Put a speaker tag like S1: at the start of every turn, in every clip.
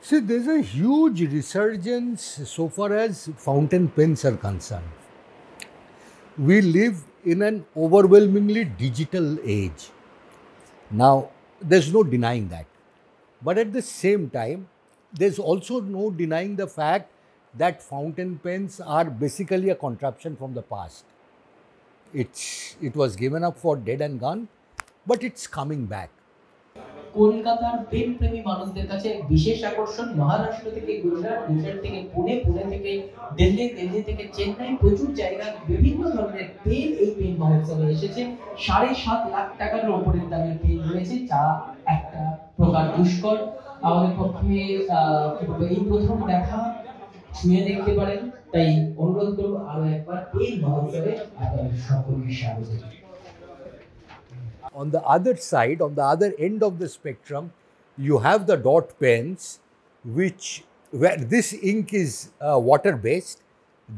S1: See, there's a huge resurgence so far as fountain pens are concerned. We live in an overwhelmingly digital age. Now, there's no denying that. But at the same time, there's also no denying the fact that fountain pens are basically a contraption from the past. It's, it was given up for dead and gone, but it's coming back.
S2: কলকাতার pen প্রেমী মানুষদের কাছে বিশেষ আকর্ষণ মহারাষ্ট্র থেকে, গুজরাট গুজরাট থেকে, পুনে পুনে থেকে, দিল্লি দিল্লি থেকে, চেন্নাই, প্রচুর জায়গায় বিভিন্ন ধরনের পেন এই পেন মহোৎসবে এসেছে। সাড়ে সাত লাখ টাকার ওপরের দামের পেন রয়েছে, যা একটা প্রকার দুষ্কর আমাদের পক্ষে এই প্রথম দেখা ছুঁয়ে দেখতে পারেন। তাই অনুরোধ করব আরও একবার এই মহোৎসবে আপনাদের সকলকে স্বাগত।
S1: On the other side, on the other end of the spectrum, you have the dot pens, which where this ink is uh, water based,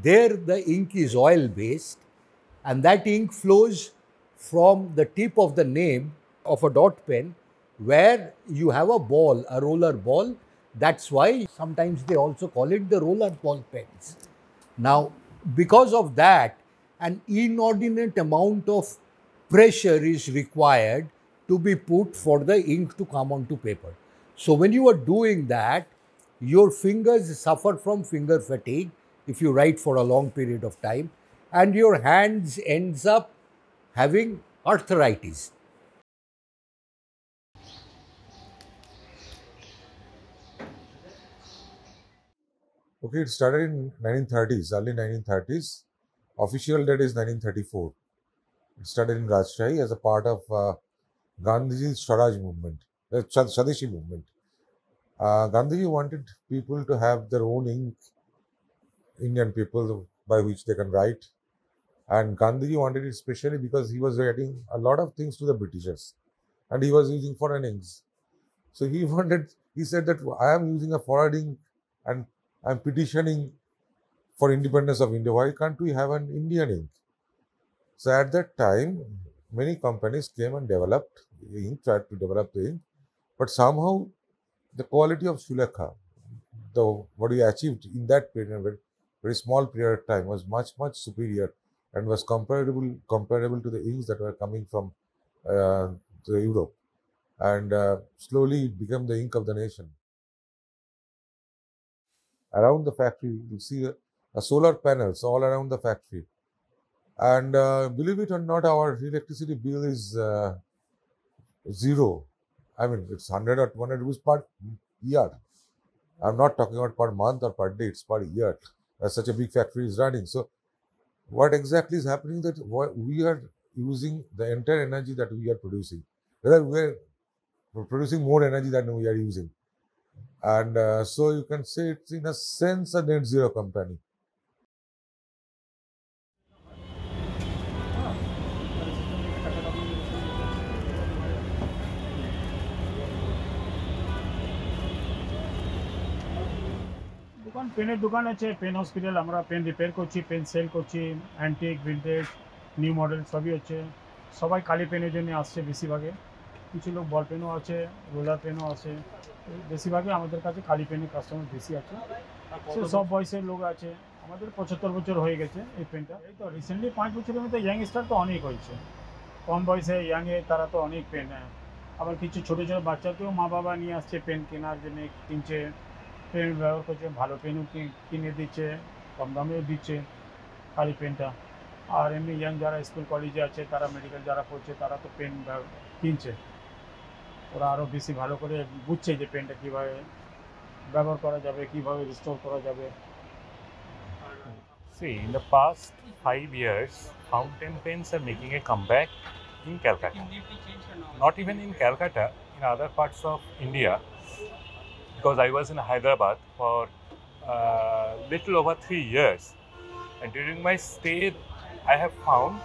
S1: there the ink is oil based, and that ink flows from the tip of the name of a dot pen where you have a ball, a roller ball. That's why sometimes they also call it the roller ball pens. Now, because of that, an inordinate amount of pressure is required to be put for the ink to come onto paper. So, when you are doing that, your fingers suffer from finger fatigue if you write for a long period of time, and your hands ends up having arthritis.
S3: Okay, it started in 1930s, early 1930s. Official date is 1934. Started in Rajshahi as a part of uh, Gandhiji's Swaraj movement, the Swa- Swadeshi movement. Uh, Gandhiji wanted people to have their own ink, Indian people by which they can write. And Gandhiji wanted it especially because he was writing a lot of things to the Britishers and he was using foreign inks. So he wanted, he said that I am using a foreign ink and I'm petitioning for independence of India. Why can't we have an Indian ink? So at that time, many companies came and developed ink, tried to develop the ink, but somehow the quality of Sulekha, the what we achieved in that period, very, very small period of time, was much much superior and was comparable comparable to the inks that were coming from uh, the Europe, and uh, slowly it became the ink of the nation around the factory, you see a, a solar panels all around the factory. And uh, believe it or not, our electricity bill is uh, zero. I mean, it's 100 or 200 rupees per year. I'm not talking about per month or per day, it's per year. As such a big factory is running. So, what exactly is happening that we are using the entire energy that we are producing. Rather, we are producing more energy than we are using. And uh, so you can say it's in a sense a net zero company.
S4: দোকান পেনের দোকান আছে, pen hospital আমরা pen repair করছি, pen sell করছি antique vintage new model সবই হচ্ছে। সবাই কালি পেনের জন্য আসছে বেশিরভাগে। কিছু লোক বল পেনও আছে রোলার পেনও আছে। বেশিরভাগই আমাদের কাছে কালি পেনের কাস্টমার বেশি আছে। সে সব বয়সের লোক আছে। আমাদের পঁচাত্তর বছর হয়ে গেছে এই পেনটা। এই তো রিসেন্টলি পাঁচ বছরের মধ্যে ইয়াং স্টার তো অনেক হয়েছে। কম বয়সে ইয়াংয়ে তারা তো অনেক পেন আবার কিছু ছোটো ছোটো বাচ্চাকেও মা বাবা নিয়ে আসছে পেন কেনার জন্য, কিনছে। পেন ব্যবহার করছে ভালো পেনও কি- কিনে দিচ্ছে কম দামেও দিচ্ছে কালি পেনটা আর এমনি ইয়াং যারা স্কুল কলেজে আছে তারা মেডিকেল যারা পড়ছে তারা তো পেন ব্যব- কিনছে ওরা আরও বেশি ভালো করে বুঝছে যে পেনটা কীভাবে ব্যবহার করা যাবে কীভাবে রিস্টোর করা যাবে
S5: See, in the past five years, fountain pens are making a comeback in Calcutta. Not even in Calcutta, in other parts of India, because I was in Hyderabad for uh, little over three years, and during my stay, I have found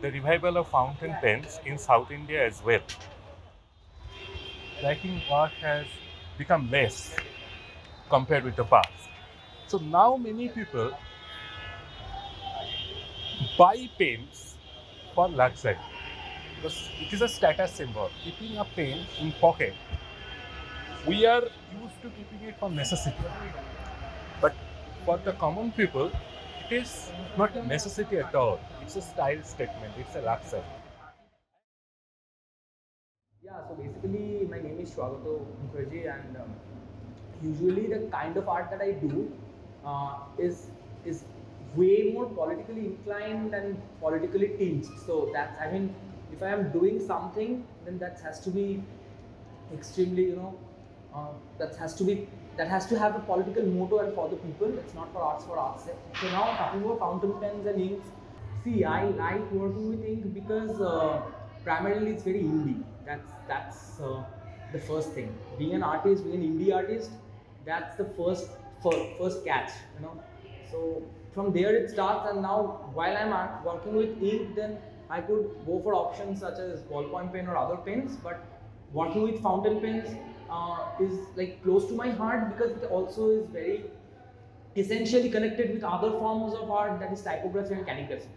S5: the revival of fountain pens in South India as well. Writing work has become less compared with the past. So now many people buy pens for luxury because it is a status symbol. Keeping a pen in pocket, we are used to keeping it for necessity. But for the common people, it is not a necessity at all. It's a style statement. It's a luxury.
S6: Yeah, so basically, my name is Swagato Mukherjee, and um, usually the kind of art that I do uh, is is way more politically inclined and politically tinged. So that's I mean, if I am doing something, then that has to be extremely, you know, uh, that has to be that has to have a political motto and for the people. It's not for arts for arts'. So now talking about fountain pens and inks. See, I like working with ink because uh, primarily it's very indie. That's that's uh, the first thing. Being an artist, being an indie artist, that's the first first, first catch. You know. So from there it starts, and now while I'm working with ink, then I could go for options such as ballpoint pen or other pens. But working with fountain pens uh, is like close to my heart because it also is very essentially connected with other forms of art that is typography and calligraphy.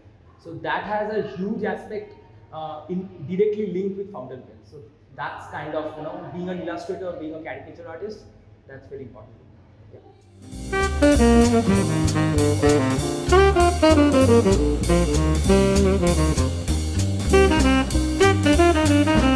S6: So that has a huge aspect uh, in directly linked with fountain pens. So that's kind of you know being an illustrator, being a caricature artist, that's very important. Yeah.